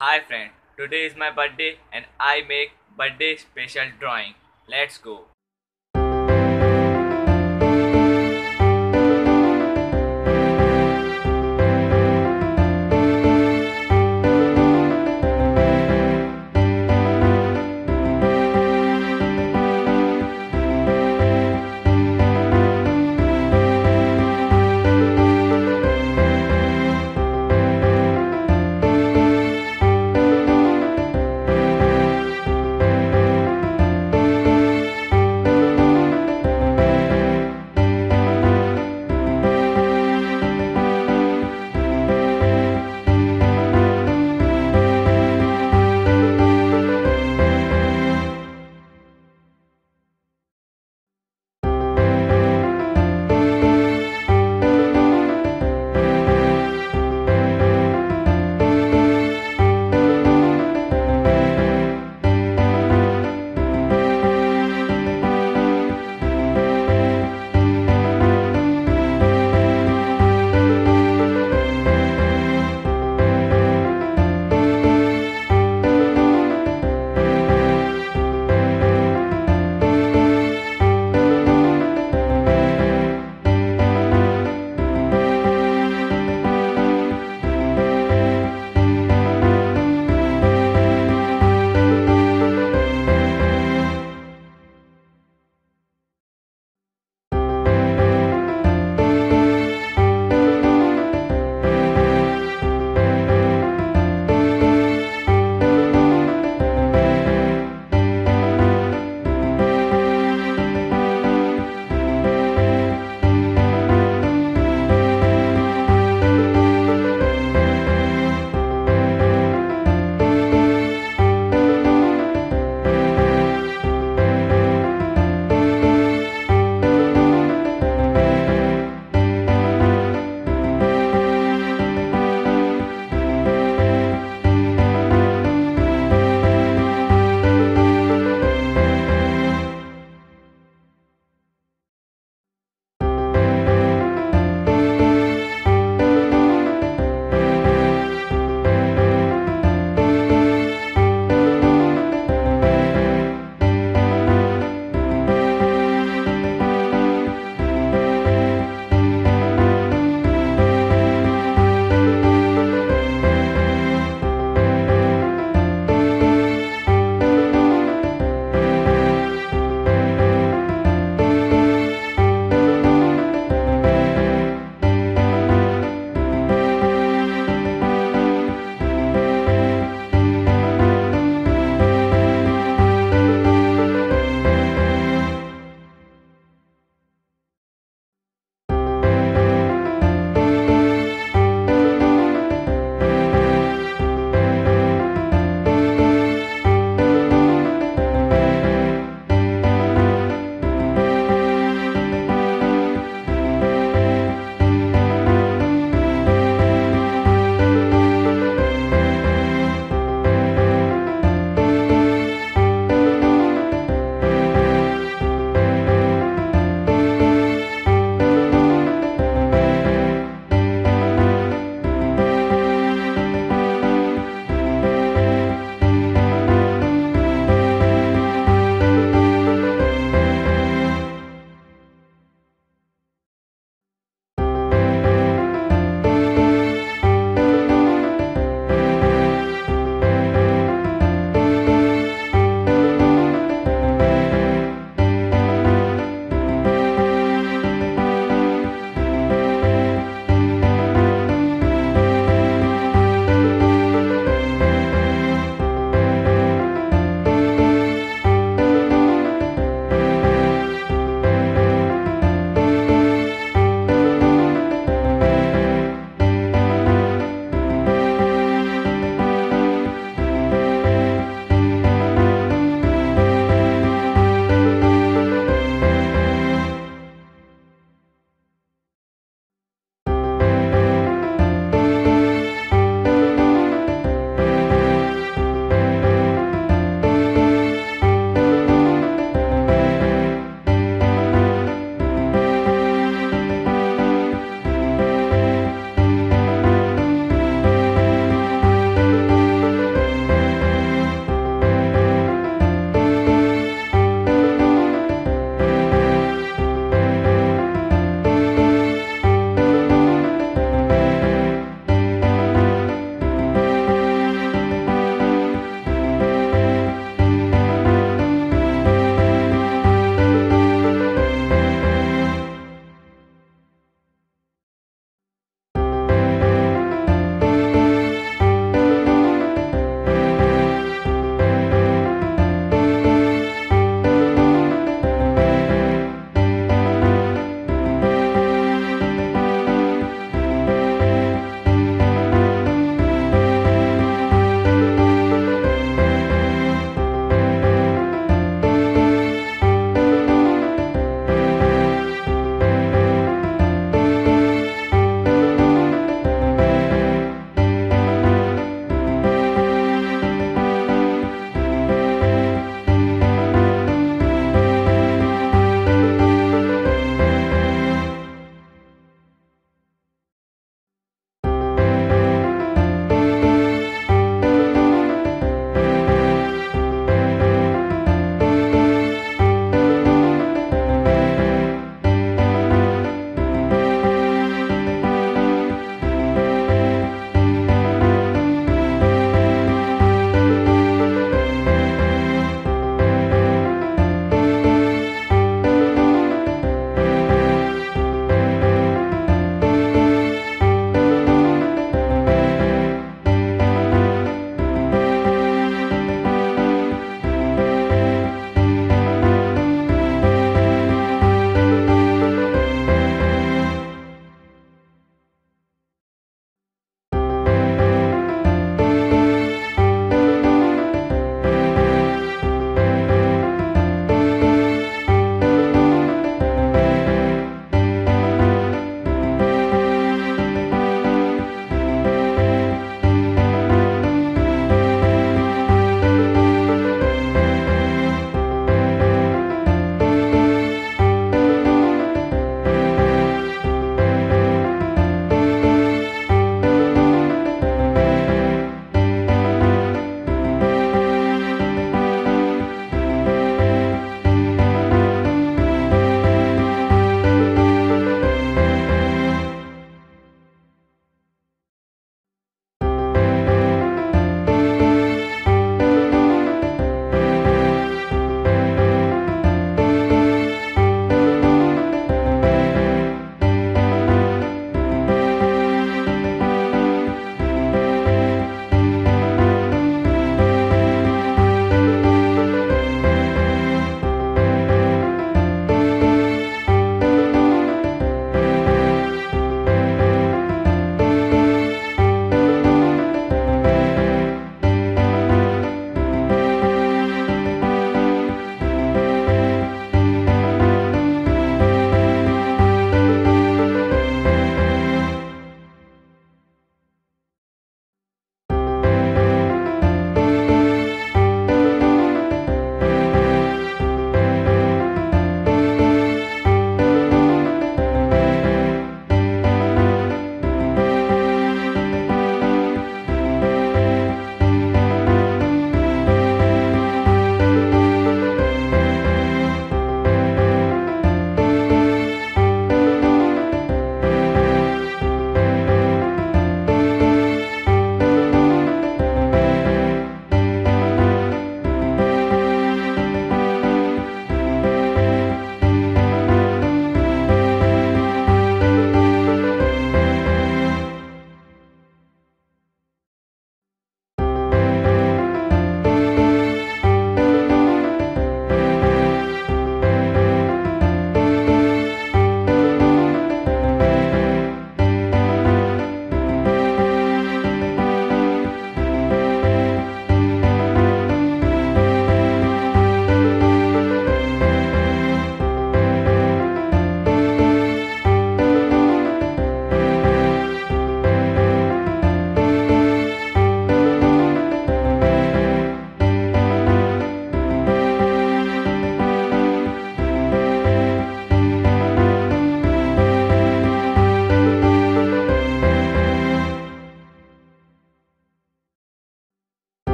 Hi friend, today is my birthday and I make birthday special drawing. Let's go.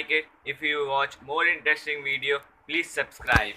Like it. If you watch more interesting video, please subscribe.